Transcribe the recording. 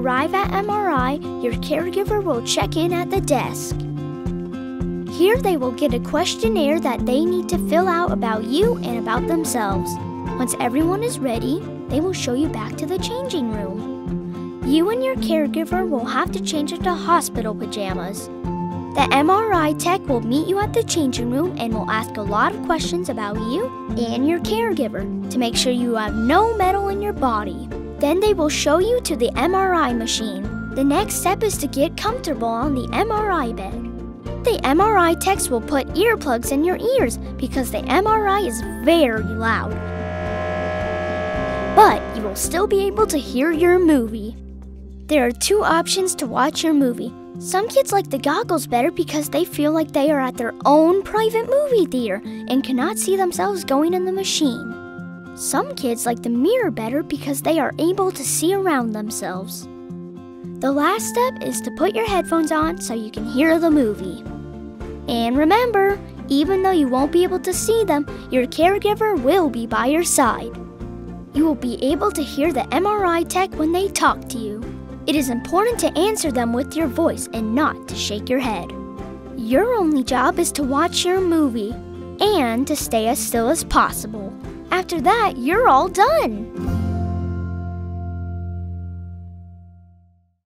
arrive at MRI, your caregiver will check in at the desk. Here they will get a questionnaire that they need to fill out about you and about themselves. Once everyone is ready, they will show you back to the changing room. You and your caregiver will have to change into hospital pajamas. The MRI tech will meet you at the changing room and will ask a lot of questions about you and your caregiver to make sure you have no metal in your body. Then they will show you to the MRI machine. The next step is to get comfortable on the MRI bed. The MRI techs will put earplugs in your ears because the MRI is very loud. But you will still be able to hear your movie. There are two options to watch your movie. Some kids like the goggles better because they feel like they are at their own private movie theater and cannot see themselves going in the machine. Some kids like the mirror better because they are able to see around themselves. The last step is to put your headphones on so you can hear the movie. And remember, even though you won't be able to see them, your caregiver will be by your side. You will be able to hear the MRI tech when they talk to you. It is important to answer them with your voice and not to shake your head. Your only job is to watch your movie and to stay as still as possible. After that, you're all done.